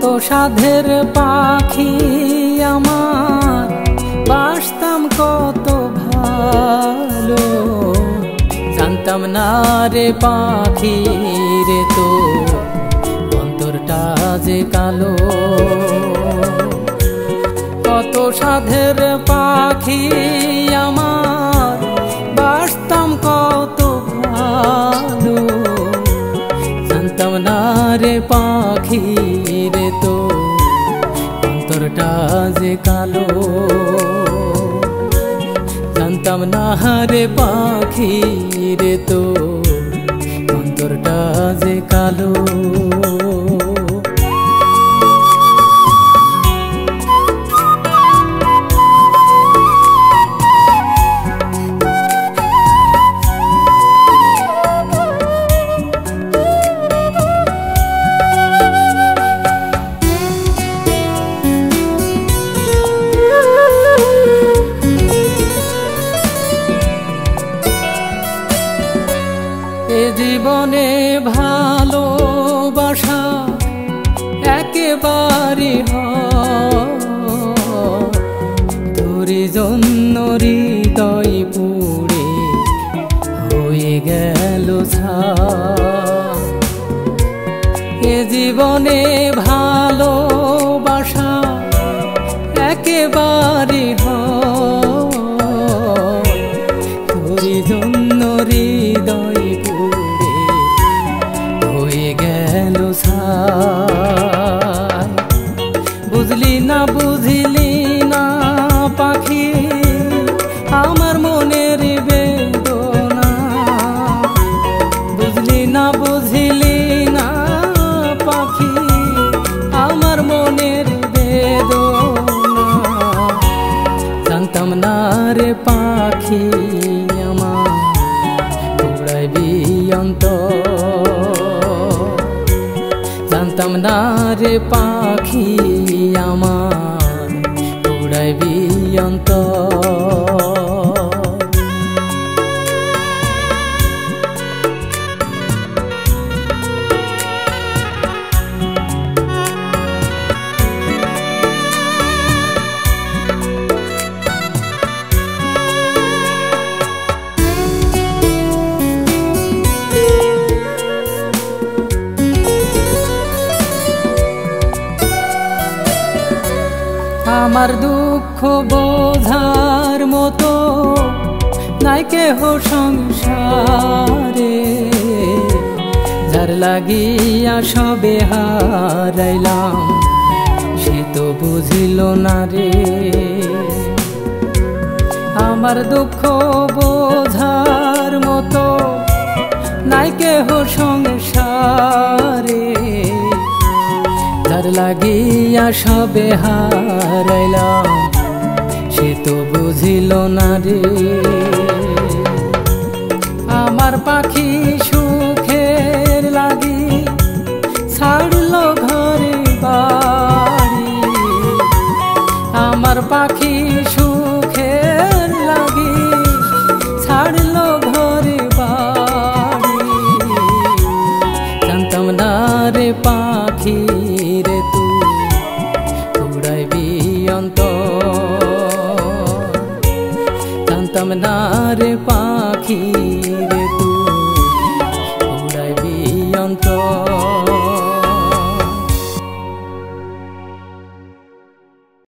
সাধের পাখি আমার। বাসতাম কত ভালো। জানতাম না রে পাখি রে তো, অন্তরটা যে কালো। কত সাধের পাখি যে কালো। জানতাম না হারে পাখি রে তো অন্তরটা যে কালো। জীবনে ভালোবাসা একেবারে তোরে জন্য হৃদয় পুড়ে হয়ে গেল এ জীবনে ভালোবাসা একেবারে তোরে গেল ছাই? বুঝলি না বুঝলি না, পাখি, আমার মনের বেদনা। বুঝলি না বুঝলি না, পাখি, আমার মনের বেদনা। জানতাম না রে পাখি আমার অন্ত জানতাম না রে পাখি আমার উড়াইবি অন্তর আমার দুঃখ বোঝার মতো নাই কেহ সংসারে। যার লাগিয়া সবে হারাইলাম, সে তো বুঝিল না রে। আমার দুঃখ বোঝার মতো নাই কেহ সংসারে। যার লাগিয়া সবে হারাইলাম সে তো বুঝিল না রে। আমার পাখি উড়াইবি অন্ত জানতাম না